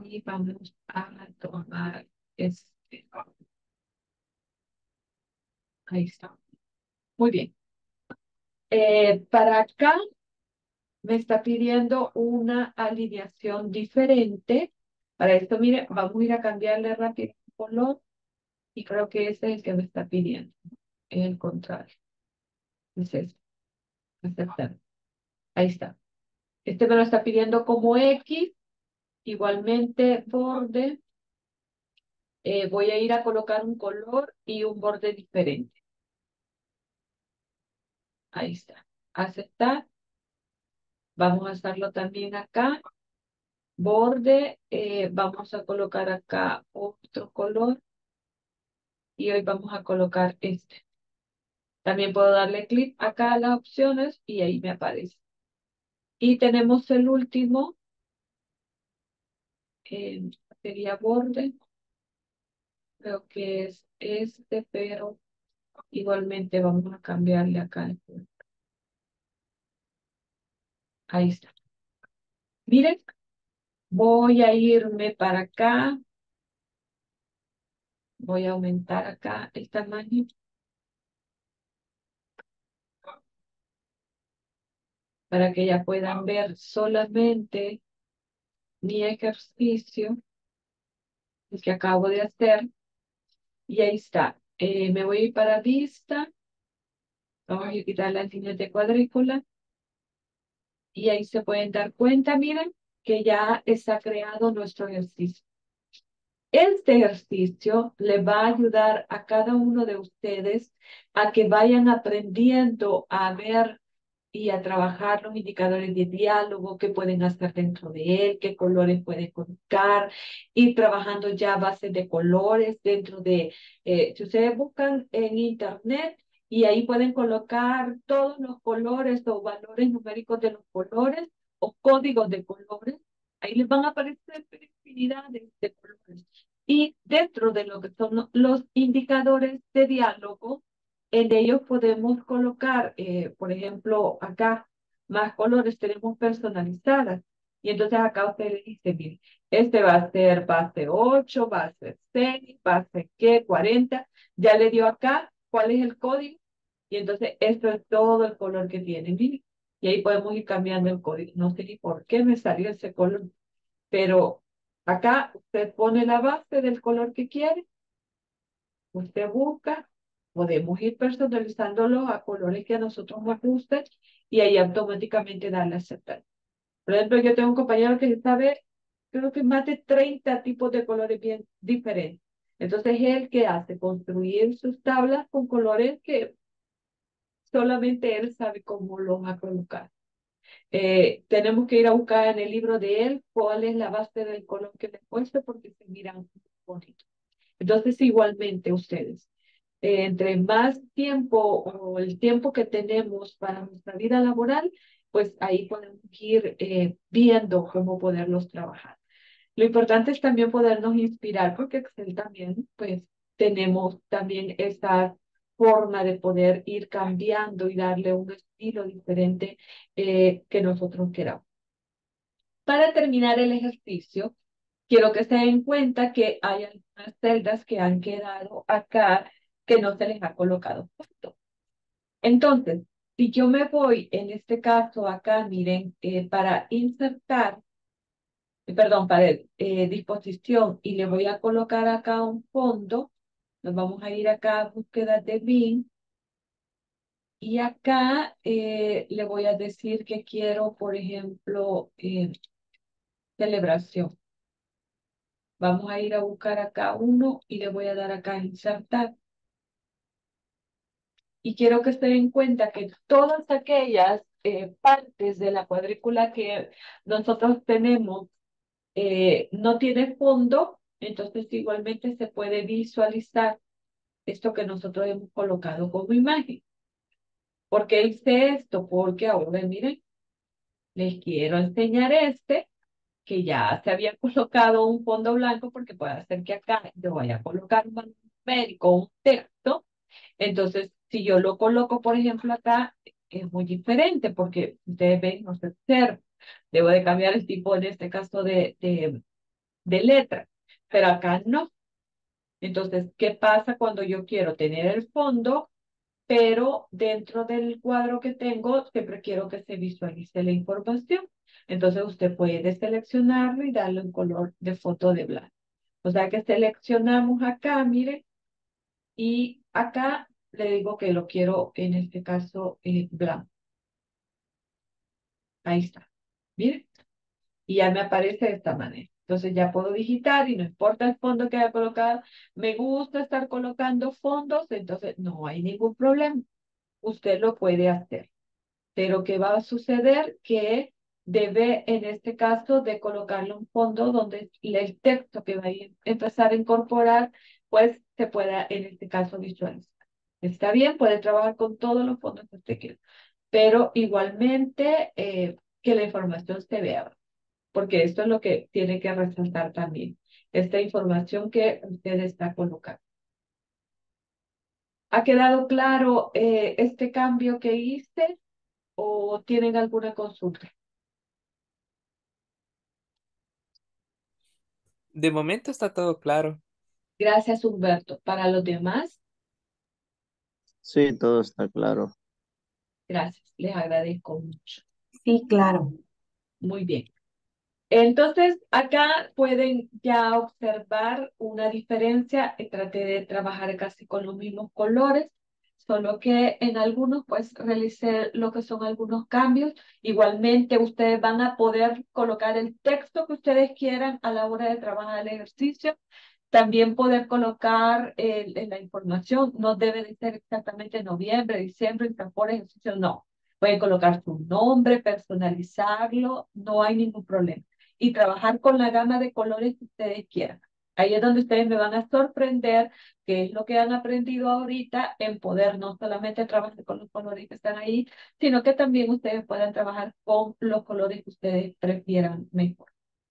Y vamos a tomar este. Ahí está. Muy bien. Eh, para acá me está pidiendo una alineación diferente. Para esto, mire, vamos a ir a cambiarle rápido el color. Y creo que ese es el que me está pidiendo. El contrario. Es este. Aceptar. Ahí está. Este me lo está pidiendo como X. Igualmente borde. Eh, voy a ir a colocar un color y un borde diferente. Ahí está. Aceptar. Vamos a hacerlo también acá. Borde. Eh, vamos a colocar acá otro color y hoy vamos a colocar este. También puedo darle clic acá a las opciones y ahí me aparece. Y tenemos el último, eh, sería borde. Creo que es este, pero igualmente vamos a cambiarle acá. Ahí está. Miren, voy a irme para acá Voy a aumentar acá el tamaño. Para que ya puedan ver solamente mi ejercicio, que acabo de hacer. Y ahí está. Eh, me voy para vista. Vamos a quitar las líneas de cuadrícula. Y ahí se pueden dar cuenta, miren, que ya está creado nuestro ejercicio. Este ejercicio le va a ayudar a cada uno de ustedes a que vayan aprendiendo a ver y a trabajar los indicadores de diálogo que pueden hacer dentro de él, qué colores pueden colocar, ir trabajando ya bases de colores dentro de, eh, si ustedes buscan en internet y ahí pueden colocar todos los colores o valores numéricos de los colores o códigos de colores, ahí les van a aparecer infinidades de colores. Y dentro de lo que son los indicadores de diálogo, en ellos podemos colocar, eh, por ejemplo, acá, más colores tenemos personalizadas. Y entonces acá usted le dice, mire, este va a ser base 8, base 6, base ¿qué? 40. Ya le dio acá cuál es el código. Y entonces esto es todo el color que tiene. Mire. Y ahí podemos ir cambiando el código. No sé ni por qué me salió ese color, pero Acá usted pone la base del color que quiere. Usted busca. Podemos ir personalizándolo a colores que a nosotros nos gusten y ahí automáticamente darle a aceptar. Por ejemplo, yo tengo un compañero que sabe, creo que más de 30 tipos de colores bien diferentes. Entonces, él que hace construir sus tablas con colores que solamente él sabe cómo los va a colocar. Eh, tenemos que ir a buscar en el libro de él cuál es la base del color que le he puesto porque se miran bonito. Entonces, igualmente ustedes, eh, entre más tiempo o el tiempo que tenemos para nuestra vida laboral, pues ahí podemos ir eh, viendo cómo poderlos trabajar. Lo importante es también podernos inspirar, porque Excel también, pues, tenemos también esa forma de poder ir cambiando y darle un estilo diferente eh, que nosotros queramos. Para terminar el ejercicio, quiero que se den cuenta que hay algunas celdas que han quedado acá que no se les ha colocado Entonces, si yo me voy, en este caso acá, miren, eh, para insertar, perdón, para eh, disposición, y le voy a colocar acá un fondo, nos vamos a ir acá a búsqueda de BIM, y acá eh, le voy a decir que quiero, por ejemplo, celebración. Vamos a ir a buscar acá uno y le voy a dar acá insertar. Y quiero que se den cuenta que todas aquellas eh, partes de la cuadrícula que nosotros tenemos eh, no tiene fondo, entonces igualmente se puede visualizar esto que nosotros hemos colocado como imagen. ¿Por qué hice esto? Porque ahora, miren, les quiero enseñar este, que ya se había *laughs* colocado un fondo blanco, porque puede ser que acá yo vaya a colocar un numérico, un texto. Entonces, si yo lo coloco, por ejemplo, acá, es muy diferente porque ustedes ven, no debo de cambiar el tipo, en este caso, de, de, de letra, pero acá no. Entonces, ¿qué pasa cuando yo quiero tener el fondo, pero dentro del cuadro que tengo, siempre quiero que se visualice la información? Entonces, usted puede seleccionarlo y darle un color de foto de blanco. O sea que seleccionamos acá, mire, y acá le digo que lo quiero, en este caso, eh, blanco. Ahí está. Miren. Y ya me aparece de esta manera. Entonces ya puedo digitar y no importa el fondo que haya colocado. Me gusta estar colocando fondos, entonces no hay ningún problema. Usted lo puede hacer. Pero ¿qué va a suceder? Que debe, en este caso, de colocarle un fondo donde el texto que va a empezar a incorporar, pues se pueda, en este caso, visualizar. Está bien, puede trabajar con todos los fondos que usted quiera, pero igualmente eh, que la información se vea, porque esto es lo que tiene que resaltar también, esta información que usted está colocando. ¿Ha quedado claro eh, este cambio que hice o tienen alguna consulta? De momento está todo claro. Gracias, Humberto. Para los demás, Sí, todo está claro. Gracias, les agradezco mucho. Sí, claro. Muy bien. Entonces, acá pueden ya observar una diferencia. Traté de trabajar casi con los mismos colores, solo que en algunos, pues, realicé lo que son algunos cambios. Igualmente, ustedes van a poder colocar el texto que ustedes quieran a la hora de trabajar el ejercicio. También poder colocar en la información, no debe de ser exactamente noviembre, diciembre, por ejercicio, no. Pueden colocar su nombre, personalizarlo, no hay ningún problema. Y trabajar con la gama de colores que ustedes quieran. Ahí es donde ustedes me van a sorprender qué es lo que han aprendido ahorita en poder no solamente trabajar con los colores que están ahí, sino que también ustedes puedan trabajar con los colores que ustedes prefieran mejor.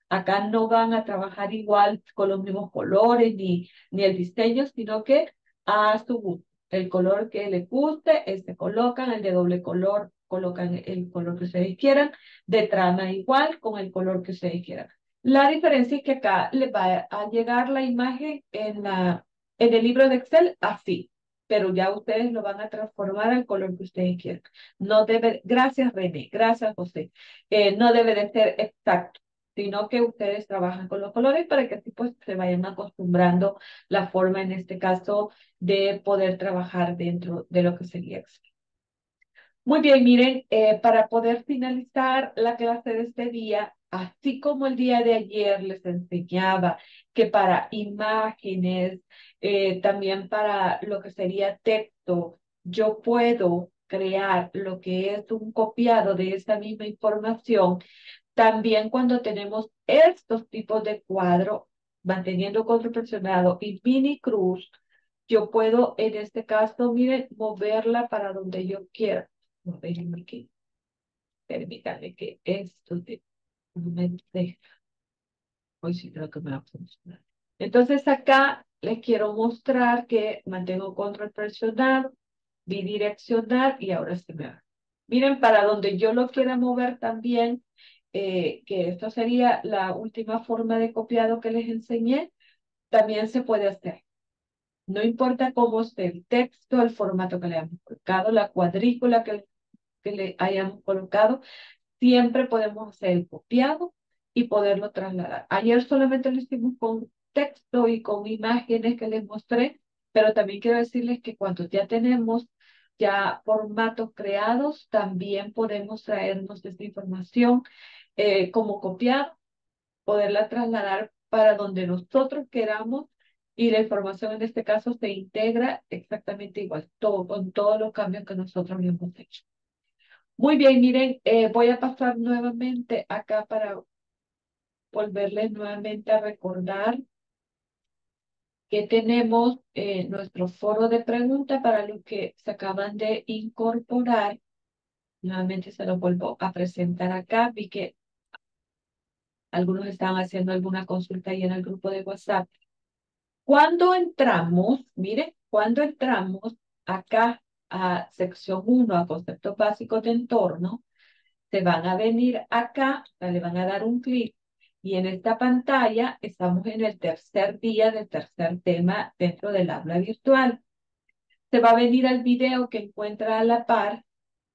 Acá no van a trabajar igual con los mismos colores ni, ni el diseño, sino que a su gusto. El color que les guste, este colocan, el de doble color, colocan el color que ustedes quieran, de trama igual, con el color que ustedes quieran. La diferencia es que acá les va a llegar la imagen en, la, en el libro de Excel así, pero ya ustedes lo van a transformar al color que ustedes quieran. No debe, gracias René, gracias José, eh, no debe de ser exacto sino que ustedes trabajan con los colores para que así pues se vayan acostumbrando la forma en este caso de poder trabajar dentro de lo que sería Excel. Muy bien, miren, eh, para poder finalizar la clase de este día, así como el día de ayer les enseñaba que para imágenes, eh, también para lo que sería texto, yo puedo crear lo que es un copiado de esa misma información también cuando tenemos estos tipos de cuadro, manteniendo control presionado y mini cruz, yo puedo en este caso, miren, moverla para donde yo quiera. Permítanme que, permítanme que esto de, me deja. Hoy sí creo que me va a funcionar. Entonces acá les quiero mostrar que mantengo control presionado, bidireccional y ahora se me va. Miren, para donde yo lo quiera mover también, eh, que esto sería la última forma de copiado que les enseñé, también se puede hacer. No importa cómo esté el texto, el formato que le hayamos colocado, la cuadrícula que, que le hayamos colocado, siempre podemos hacer el copiado y poderlo trasladar. Ayer solamente lo hicimos con texto y con imágenes que les mostré, pero también quiero decirles que cuando ya tenemos ya formatos creados, también podemos traernos esta información eh, como copiar, poderla trasladar para donde nosotros queramos y la información en este caso se integra exactamente igual, todo, con todos los cambios que nosotros hemos hecho. Muy bien, miren, eh, voy a pasar nuevamente acá para volverles nuevamente a recordar que tenemos eh, nuestro foro de preguntas para los que se acaban de incorporar. Nuevamente se lo vuelvo a presentar acá. Vi que algunos estaban haciendo alguna consulta ahí en el grupo de WhatsApp. Cuando entramos, mire, cuando entramos acá a sección 1, a conceptos básicos de entorno, se van a venir acá, le van a dar un clic y en esta pantalla estamos en el tercer día del tercer tema dentro del aula virtual. Se va a venir al video que encuentra a la par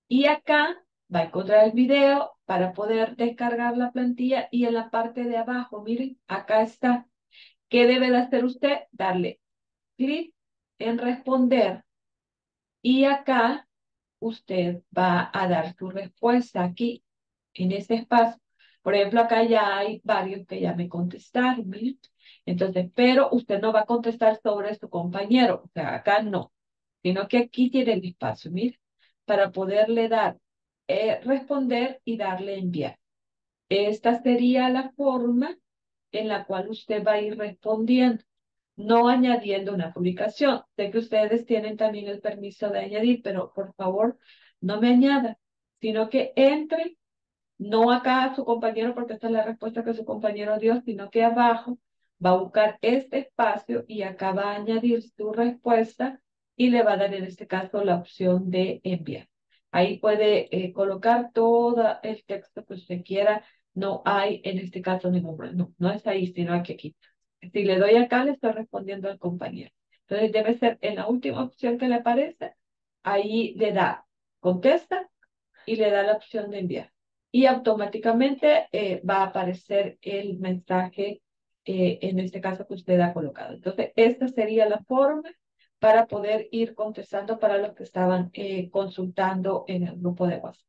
y acá va a encontrar el video para poder descargar la plantilla y en la parte de abajo, miren, acá está. ¿Qué debe de hacer usted? Darle clic en responder y acá usted va a dar su respuesta aquí en ese espacio por ejemplo, acá ya hay varios que ya me contestaron, ¿miren? Entonces, pero usted no va a contestar sobre su compañero, o sea, acá no, sino que aquí tiene el espacio, mire, para poderle dar, eh, responder y darle enviar. Esta sería la forma en la cual usted va a ir respondiendo, no añadiendo una publicación. Sé que ustedes tienen también el permiso de añadir, pero por favor, no me añada, sino que entre no acá su compañero, porque esta es la respuesta que su compañero dio, sino que abajo va a buscar este espacio y acá va a añadir su respuesta y le va a dar en este caso la opción de enviar. Ahí puede eh, colocar todo el texto que usted quiera. No hay en este caso ningún problema. No, no es ahí, sino aquí. aquí. Si le doy acá, le estoy respondiendo al compañero. Entonces debe ser en la última opción que le aparece. Ahí le da contesta y le da la opción de enviar y automáticamente eh, va a aparecer el mensaje, eh, en este caso que usted ha colocado. Entonces, esta sería la forma para poder ir contestando para los que estaban eh, consultando en el grupo de WhatsApp.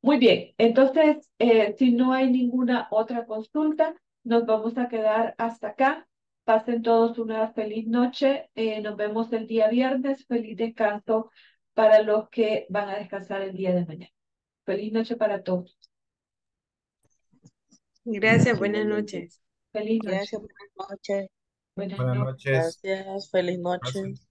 Muy bien, entonces, si no hay ninguna otra consulta, nos vamos a quedar hasta acá. Pasen todos una feliz noche. nos vemos el día viernes. Feliz descanso para los que van a descansar el día de mañana. Feliz noche para todos. Gracias, buenas noches. Feliz noche. Gracias, buenas noches. Buenas Buenas noches. Gracias, feliz noche. Gracias.